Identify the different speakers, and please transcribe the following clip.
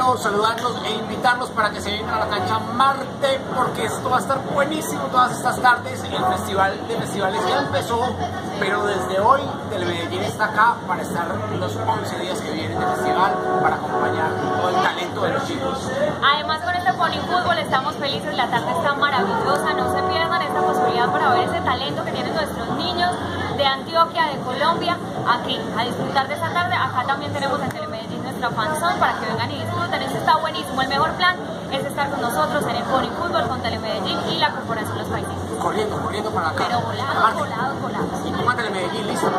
Speaker 1: primero saludarlos e invitarlos para que se vengan a la cancha Marte, porque esto va a estar buenísimo todas estas tardes. El festival de festivales ya empezó, pero desde hoy Telemedellín está acá para estar los 11 días que vienen de festival, para acompañar todo el talento de los chicos.
Speaker 2: Además con este Pony Fútbol estamos felices, la tarde está maravillosa, no se pierdan esta posibilidad para ver ese talento que tienen nuestros niños de Antioquia, de Colombia, aquí a disfrutar de esta tarde. Acá también tenemos en Telemedellín nuestra fanzone para que vengan y disfruten. El mejor plan es estar con nosotros en el Pony Fútbol con Telemedellín y la Corporación Los Países.
Speaker 1: Corriendo, corriendo para acá.
Speaker 2: Pero volado, volado, volado.
Speaker 1: ¿Y cómo Telemedellín? ¿Listo?